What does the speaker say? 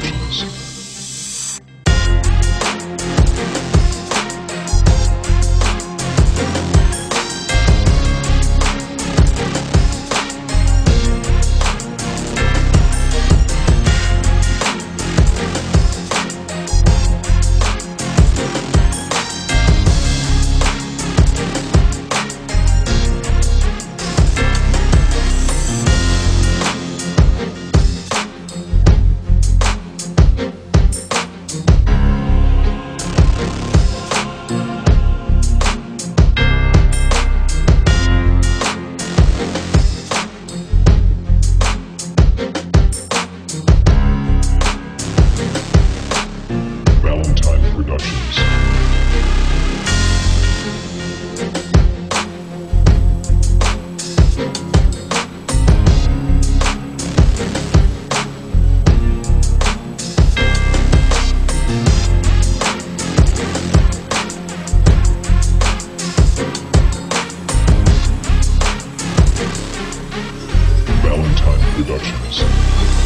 Productions. Productions.